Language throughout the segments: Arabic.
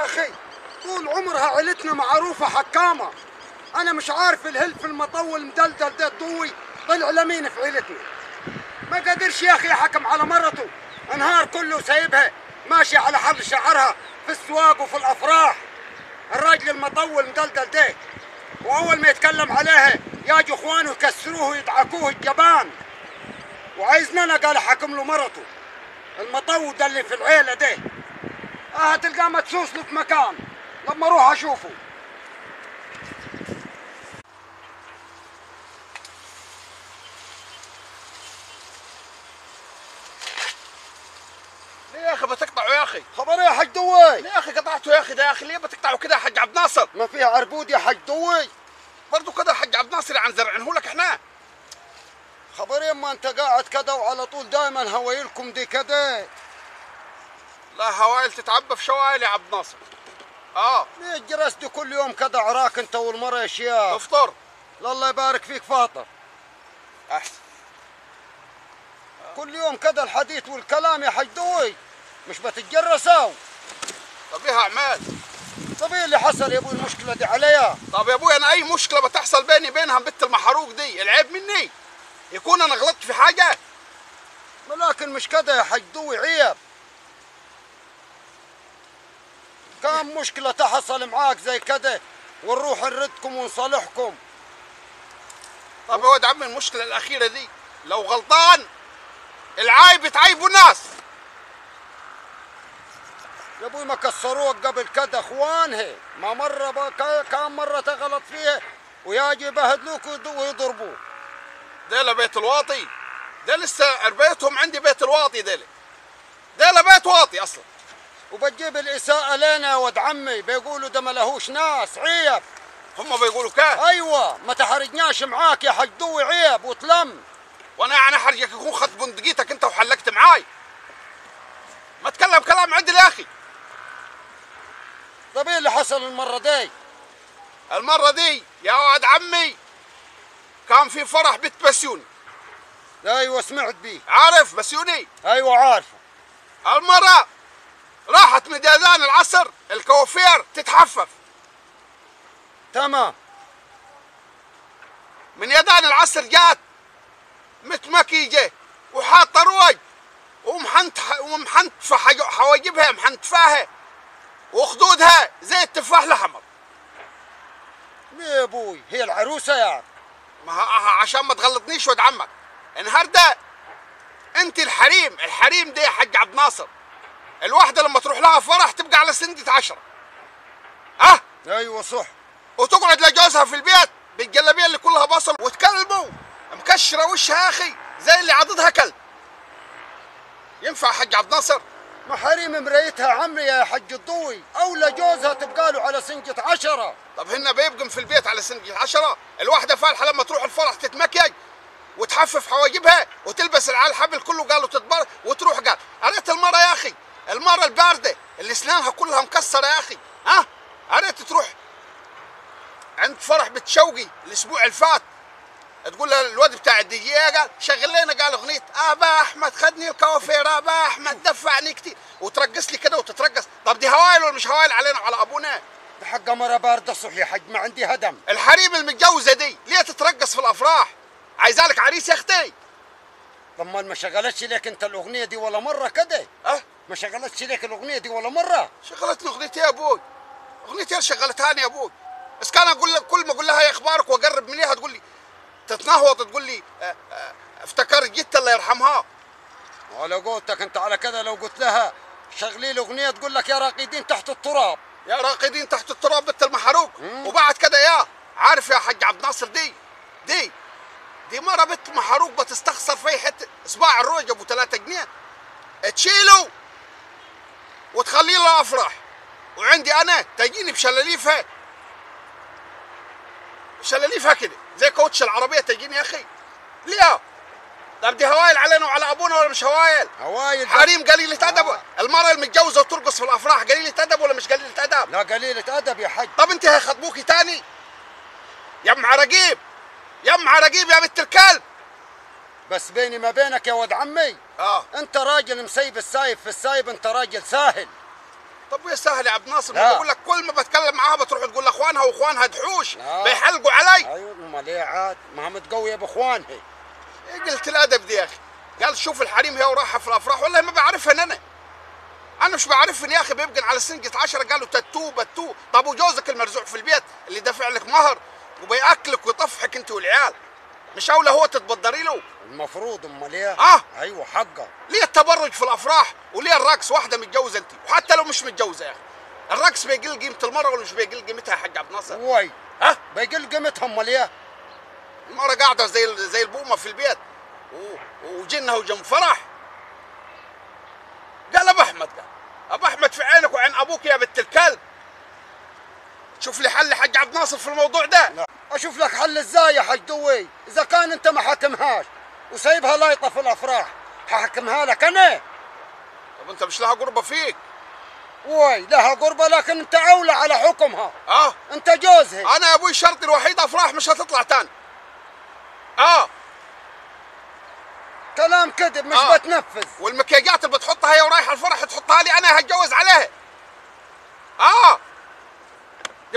يا أخي. طول عمرها عيلتنا معروفة حكامة. أنا مش عارف الهلف المطول مدلدل ده الضوي طلع لمين في عيلتنا ما قدرش يا أخي يحكم على مرته. أنهار كله سايبها ماشي على حل شعرها في السواق وفي الأفراح. الراجل المطول مدلدل ده وأول ما يتكلم عليها ياجوا إخوانه يكسروه ويدعكوه الجبان. وعايزنا أنا قال احكم له مرته. المطول ده اللي في العيلة ده. آه هتلقاه مدسوس له في مكان. لما أروح أشوفه. ليه يا أخي بتقطعه يا أخي؟ خبر يا حاج دوي. ليه يا أخي قطعته يا أخي؟ ده يا أخي ليه بتقطعه كده يا حاج عبد ناصر؟ ما فيها عربود يا حاج دوي. برضه كده يا حاج عبد ناصر عن زرعنه لك إحنا. خبر ما أنت قاعد كده وعلى طول دائما هوايلكم دي كده. لا هوايل تتعبى في شوايل يا عبد ناصر. آه. ليه جلست كل يوم كده عراك أنت والمرة يا شياب افطر الله يبارك فيك فاطر. أحسن. كل يوم كده الحديث والكلام يا حاج دوي مش بتتجرسوا؟ طب إيه أعمال. طب إيه اللي حصل يا أبوي المشكلة دي عليا؟ طب يا أبوي أنا أي مشكلة بتحصل بيني بينها بنت المحروق دي؟ العيب مني. يكون أنا غلطت في حاجة. ولكن مش كده يا حاج دوي عيب. كم مشكلة تحصل معاك زي كده ونروح نردكم ونصالحكم. طب يا ولد عمي المشكلة الأخيرة دي لو غلطان العايب يتعايبوا الناس. يا أبوي ما كسروك قبل كده اخوانها ما مرة بقى كم مرة تغلط فيها وياجي يبهدلوك ويض- ويضربوك. ديلا بيت الواطي. ده لسه عربيتهم عندي بيت الواطي ديلا ديلا بيت واطي أصلا. وبتجيب الإساءة لنا ود عمي بيقولوا ده ما لهوش ناس عيب. هم بيقولوا كده؟ أيوه ما تحرجناش معاك يا حاج دوي عيب وتلم. وأنا يعني حرجك يكون خدت بندقيتك أنت وحلقت معاي. ما تكلم كلام عدل يا أخي. طب إيه اللي حصل المرة دي؟ المرة دي يا واد عمي كان في فرح بنت بسيوني. أيوه سمعت بيه. عارف بسيوني؟ أيوه عارفه. المرة راحت من اذان العصر الكوافير تتحفف. تمام. من يدان العصر جات متمكيجة وحاطة روج ومحنت ومحنتفة حج- حواجبها محنتفاها وخدودها زي التفاح الأحمر ليه يا أبوي هي العروسة يعني ما عشان ما تغلطنيش ولد عمك. النهارده انت الحريم الحريم دي يا حاج عبد ناصر. الواحدة لما تروح لها فرح تبقى على سندة عشرة. ها؟ أيوه صح. وتقعد لجوزها في البيت بالجلابيه اللي كلها بصل وتكلمه. مكشرة وشها يا أخي زي اللي عضدها كلب. ينفع حاج عبد ناصر؟ محاريم مرايتها عمري يا حج الضوي. اولى جوزها تبقى له على سنجة عشرة. طب هن بيبقم في البيت على سن عشرة. الواحدة فالحة لما تروح الفرح تتمكيج وتحفف حواجبها وتلبس العال الحبل كله قالوا تتبر وتروح قال قريت المره يا أخي. المرة الباردة اللي اسنانها كلها مكسرة يا أخي. ها؟ قريت تروح عند فرح بنت شوقي الأسبوع اللي فات. تقول لها الواد بتاع قال شغل لنا قال أغنية أبا أحمد خدني الكوافير أبا أحمد دفعني كتير. وترقص لي كده وتترقص. طب دي هوايل ولا مش هوايل علينا وعلى أبونا؟ حق مرة باردة صح يا حج ما عندي هدم. الحريم المتجوزة دي ليه تترقص في الأفراح؟ عايزالك عريس يا أختي. طب ما ما شغلتش لك أنت الأغنية دي ولا مرة كده. أه؟ ما شغلتش لك الأغنية دي ولا مرة؟ شغلتني اغنيتي يا أبوي. اغنيتي اللي شغلتهاني يا أبوي. بس كان أقول لك كل ما أقول لها يا أخبارك وأقرب منيها تقول لي تتنهوض تقول لي آه آه افتكرت الله يرحمها. ولو قلتك أنت على كذا لو قلت لها شغلي لي اغنية تقول لك يا راقدين تحت التراب. يا راقدين تحت التراب بنت المحروق. وبعد كده يا عارف يا حاج عبد ناصر دي؟ دي دي مرة بنت محروق بتستخسر في حتة. صباع الروج أبو 3 جنيه. تشيله وتخليه له افراح وعندي أنا تجيني بشلاليفها شلاليفها كده زي كوتش العربية تجيني يا أخي. ليه؟ طب دي هوايل علينا وعلى أبونا ولا مش هوايل؟ هوايل. حريم قليلة ادب المرة المتجوزة وترقص في الأفراح قليلة ادب ولا مش قليلة ادب لا قليلة ادب يا حج طب انت هيخطبوكي تاني. يا ام عرقيب يا ام عرقيب يا بنت الكلب. بس بيني ما بينك يا ولد عمي. آه. انت راجل مسيب السايب في السايب انت راجل ساهل. طب يا سهل يا عبد الناصر. ما بقول لك كل ما بتكلم معاها بتروح تقول لأخوانها وأخوانها دحوش. بيحلقوا علي. أيوه أمال إيه عاد؟ ما هم متقويه بأخوانها. إيه قلت الأدب دي يا أخي؟ قال شوف الحريم هي وراحة في الأفراح والله ما بعرفها أنا. أنا مش بعرفني يا أخي بيبقى على سنجة عشرة قالوا تتو بتو. طب وجوزك المرزوع في البيت اللي دافع لك مهر وبيأكلك ويطفحك أنت والعيال؟ مش اولى هو تتبدري له. المفروض أمال إيه؟ آه. أيوه حقه. ليه التبرج في الأفراح وليه الرقص واحدة متجوزة انت وحتى لو مش متجوزة يا أخي. الرقص بيقل قيمة المرأة ولا مش بيقل قيمتها يا حاج عبد الناصر؟ وي. ها؟ بيقل قيمتها أمال إيه؟ المرة قاعدة زي زي البومة في البيت. وجنها وجنب فرح. قال أبو أحمد قال أبو أحمد في عينك وعين أبوك يا بنت الكلب. شوف لي حل حق عبد الناصر في الموضوع ده. لا. أشوف لك حل إزاي يا حاج دوي؟ إذا كان أنت ما حاكمهاش وسايبها لايطه في الأفراح. ححكمها لك أنا. طب أنت مش لها قربة فيك؟ وي لها قربة لكن أنت أولى على حكمها. آه. أنت جوزها. أنا يا أبوي شرطي الوحيد أفراح مش هتطلع تاني. آه. كلام كذب مش آه. بتنفذ. والمكياجات اللي بتحطها هي ورايحة الفرح تحطها لي أنا هتجوز عليها. آه.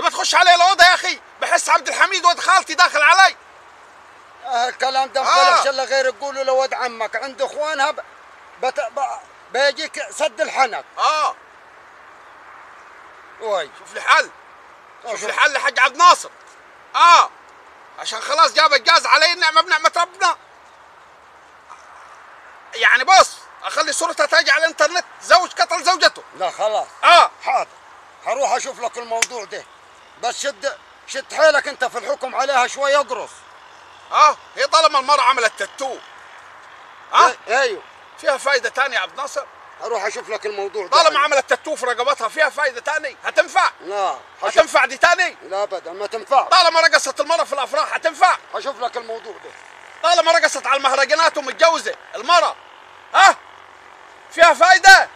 دي بتخش علي الأوضة يا أخي. بحس عبد الحميد ولد خالتي داخل علي. آه الكلام ده آه. مخلف الا غير يقولوا لولد عمك. عند إخوانها ب... بت... ب... بيجيك سد الحنك. آه. وي. شوف لي حل آه، شوف شوف. لي حل حق عبد ناصر. آه. عشان خلاص جاب الجاز علي النعمه بنعمة ربنا. يعني بص أخلي صورتها تاجي على الإنترنت. زوج قتل زوجته. لا خلاص. آه. حاضر. هروح أشوف لك الموضوع ده. بس شد شد حيلك انت في الحكم عليها شوي اقرص. آه هي طالما المرأة عملت تاتو آه أيوه. فيها فايدة تانية يا عبد ناصر؟ هروح أشوف لك الموضوع ده. طالما عملت تاتو في رقبتها فيها فايدة تانية هتنفع؟ لا هشوف هتنفع دي تاني؟ لا ابدا ما تنفع. طالما رقصت المرأة في الأفراح هتنفع. هشوف لك الموضوع ده. طالما رقصت على المهرجانات ومتجوزة المرأة. ها؟ فيها فايدة؟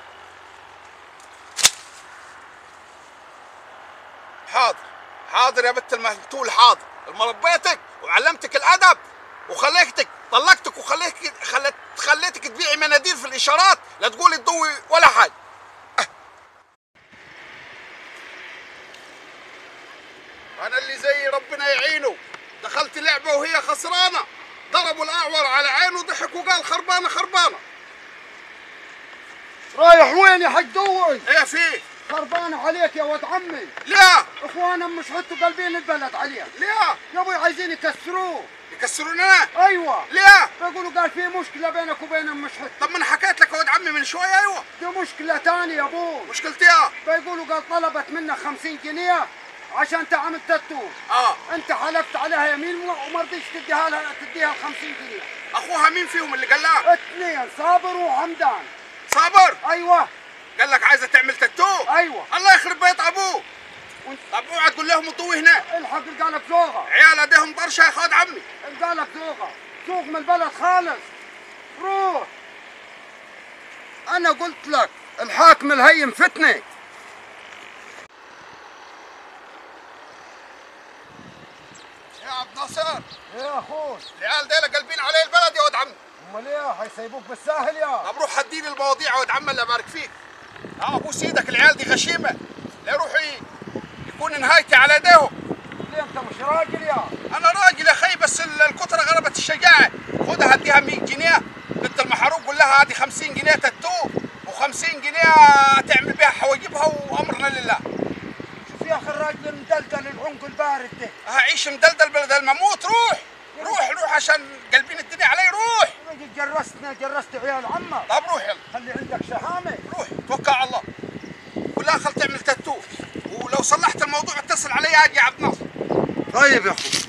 حاضر. حاضر يا بنت المهتول حاضر. مربيتك وعلمتك الأدب وخليتك طلقتك وخليتك خلت خليتك تبيعي مناديل في الإشارات لا تقولي تضوي ولا حاجة. أنا اللي زي ربنا يعينه. دخلت لعبة وهي خسرانة. ضربوا الأعور على عينه ضحك وقال خربانة خربانة. رايح وين يا حاج دوي؟ إيه في خربان عليك يا ولد عمي. ليه اخوانا مش حطوا قلبين البلد عليه ليه يا أبوي عايزين يكسروه. يكسروننا أيوه. ليه بيقولوا قال في مشكلة بينك وبين ام حط طب ما أنا حكيت لك يا ولد عمي من شوية أيوه. دي مشكلة ثانية يا أبوي. مشكلتي آه بيقولوا قال طلبت منك 50 جنيه عشان تعمل تاتو آه. أنت حلفت عليها يمين وما رضيتش تديها لها تديها ال 50 جنيه. أخوها مين فيهم اللي قال لها؟ اثنين صابر وحمدان. صابر؟ أيوه. قال لك عايزة تعمل تاتو أيوه. الله يخرب بيت أبوه. وانت طب اوعى تقول لهم طوي هنا. الحق قالك زوغة. عيال أديهم طرشه يا خالد عمي. قالك زوغة. زوغ من البلد خالص. روح. أنا قلت لك الحاكم الهيم فتنة. يا عبد ناصر يا أخوي؟ العيال ديلا قلبين علي البلد يا ولد عمي. أمال إيه؟ حيسيبوك بالساهل يا. طب روح هديني المواضيع يا ولد عمي الله يبارك فيك. آه ابوس إيدك العيال دي غشيمة. لا يروحوا ي- يكون نهايتي على ايديهم ليه أنت مش راجل يا؟ أنا راجل يا أخي بس ال- الكترة غلبت الشجاعة. خدها هديها 100 جنيه. بنت المحروق قول لها هذه 50 جنيه تاتو و50 جنيه تعمل بها حواجبها وأمرنا لله. شوف يا أخي الراجل المدلدل العنق البارد ده. هعيش مدلدل بلد المموت روح روح روح عشان قلبين الدنيا علي روح رجل جرستنا جرست عيال عمك. طب روح يلا. خلي عندك شهامة. روح توكل على الله. ولا خل تعمل تاتو ولو صلحت الموضوع اتصل علي أجي عبد ناصر طيب يا أخوي.